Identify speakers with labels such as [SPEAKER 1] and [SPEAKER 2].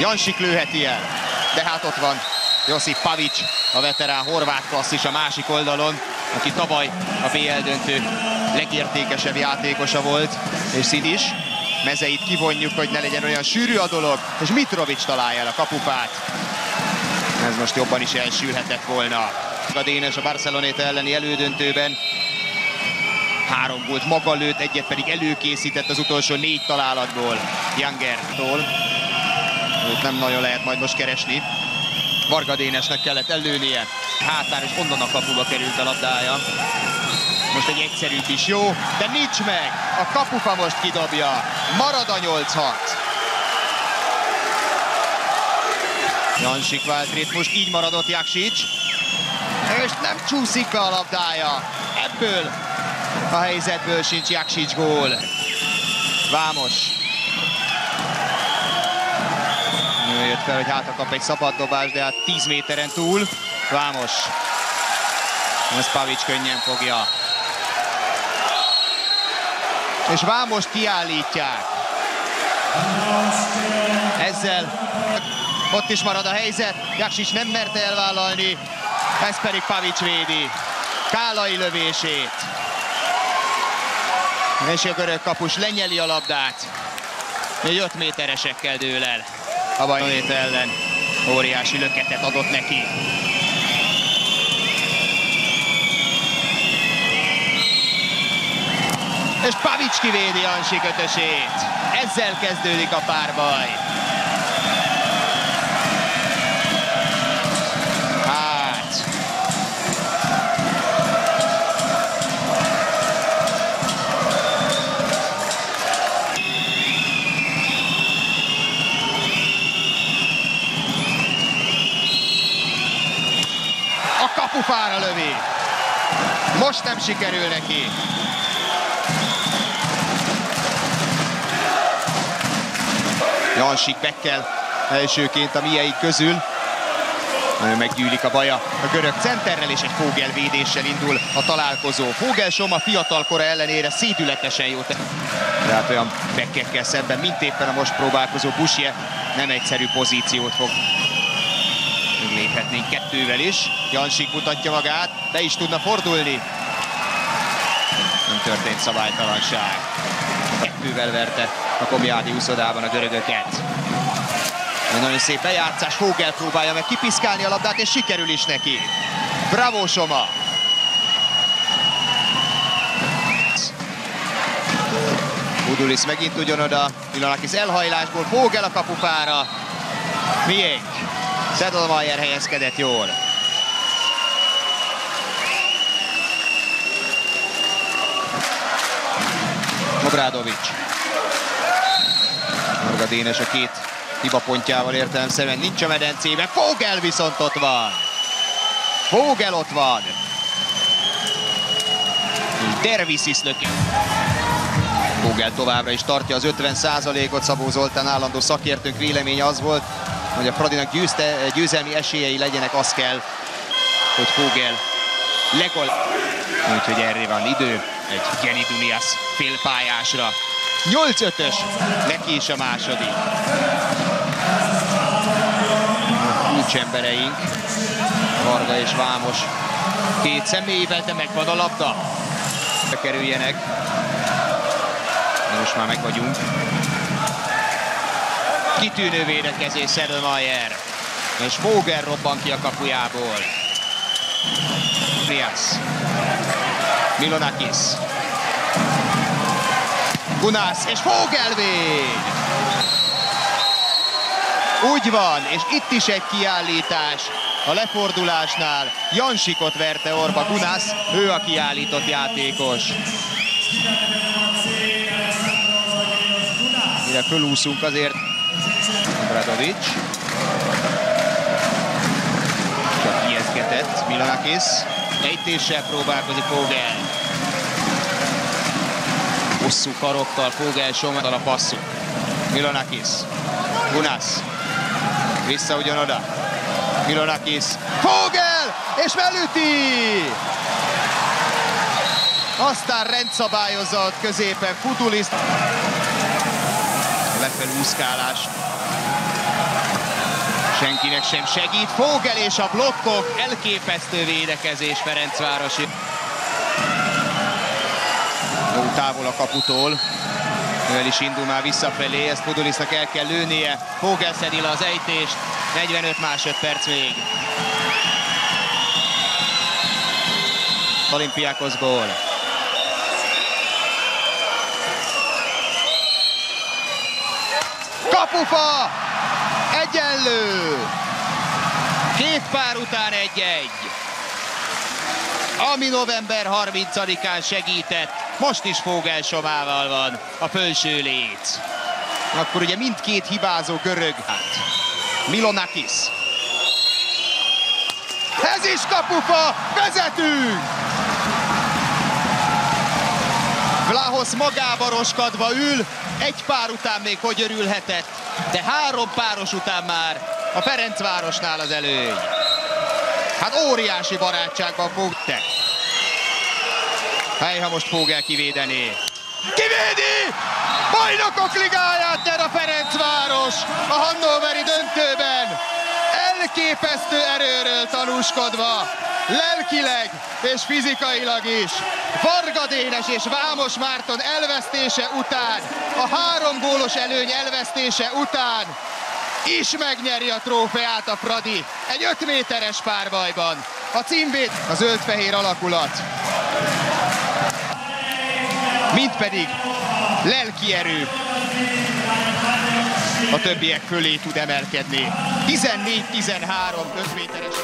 [SPEAKER 1] Jansik lőheti el, de hát ott van Josip Pavic, a veterán horvát klasszis a másik oldalon, aki tavaly a BL döntő legértékesebb játékosa volt, és Szid is. Mezeit kivonjuk, hogy ne legyen olyan sűrű a dolog, és Mitrovic találja el a kapupát. Ez most jobban is elsülhetett volna. A Dénes a Barcelonét elleni elődöntőben három gólt maga lőtt, egyet pedig előkészített az utolsó négy találatból Jangertól. Őt nem nagyon lehet majd most keresni. Varga Dénesnek kellett előnie. Hátán és onnan a kapuba került a labdája. Most egy egyszerű is jó, de nincs meg. A kapufa most kidobja. Marad a 8-6. Jansik vált ritmus, így maradott Jaksics. És nem csúszik be a labdája. Ebből a helyzetből sincs Jaksics gól. Vámos. Ő jött fel, hogy hátra kap egy szabad dobás, de hát 10 méteren túl. Vámos. Ez Pavics könnyen fogja. És Vámost kiállítják. Ezzel ott is marad a helyzet. Jaksics nem merte elvállalni. Ez pedig Pavics védi. Kálai lövését. És a görög kapus lenyeli a labdát. Egy 5 méteresekkel dől el. A Bajnét ellen óriási löketet adott neki. És Pavics kivédi Ansi kötösét. Ezzel kezdődik a párbaj. A kapufára lövi. Most nem sikerül neki. Jansik Bekkel elsőként a miei közül. Nagyon meggyűlik a baja a görög centerrel, és egy Fogel védéssel indul a találkozó. Fogel Soma fiatal kora ellenére szédületesen jó. Tehát olyan bekkekkel szemben, mint éppen a most próbálkozó Busje, nem egyszerű pozíciót fog léphetnénk kettővel is. Jansik mutatja magát, be is tudna fordulni. Nem történt szabálytalanság. Kettővel verte a Komjádi úszodában a görögöket. Egy nagyon szép bejátszás, Fogel próbálja meg kipiszkálni a labdát, és sikerül is neki. Bravo Soma! Udulis megint ugyanoda, Milanakis elhajlásból, Fogel a kapufára. Miénk. Sedelmayer helyezkedett jól. Obrádovics. Marga Dénes a két hibapontjával értelemszerűen nincs a medencében. Fogel viszont ott van. Fogel ott van. Dervisis löki. Fogel továbbra is tartja az 50%-ot. Szabó Zoltán állandó szakértőnk véleménye az volt, hogy a Fradinak győzte, győzelmi esélyei legyenek, az kell, hogy Fogel legalább. Úgyhogy erre van idő egy Geni Dunias félpályásra. 8-5-ös, neki is a második. Nincs embereink, Varga és Vámos két személyével, de megvan a labda. Bekerüljenek. Most már meg vagyunk. Kitűnő védekezés Sedelmayer. És Vogel robban ki a kapujából. Nias. Milonakis. Gunász és Fogelvéd! Úgy van, és itt is egy kiállítás a lefordulásnál. Jansikot verte orba Gunász, ő a kiállított játékos. Mire fölúszunk azért Bradovic. Csak ijeszgetett Milanakis. Ejtéssel próbálkozik Fogel. Hosszú karokkal Fogel Somadal a passzuk. Milanakis. Gunász. Vissza ugyanoda. Milonakis. Fogel! És belüti! Aztán rendszabályozza ott középen Futuliszt. Lefelé úszkálás. Senkinek sem segít. Fogel és a blokkok. Elképesztő védekezés Ferencvárosi. Jó távol a kaputól. El is indul már visszafelé, ezt Pudulisnak el kell lőnie. Fogel szedi le az ejtést. 45 másodperc még. Olimpiákos gól. Kapufa! Egyenlő! Két pár után egy-egy. Ami november 30-án segített, most is Fogel Somával van a fölső léc. Akkor ugye mindkét hibázó görög. Hát, Milonakis. Ez is kapufa! Vezetünk! Vlahos magába roskadva ül, egy pár után még hogy örülhetett, de három páros után már a Ferencvárosnál az előny. Hát óriási barátságban fog te. Hely, ha most Fogel kivédeni. Kivédi! Bajnokok ligáját nyer a Ferencváros a Hannoveri döntőben. Elképesztő erőről tanúskodva, lelkileg és fizikailag is. Varga Dénes és Vámos Márton elvesztése után, a három gólos előny elvesztése után is megnyeri a trófeát a Fradi egy 5 méteres párbajban. A címvét a zöld-fehér alakulat. Mint pedig lelki erő a többiek fölé tud emelkedni. 14-13 5 méteres.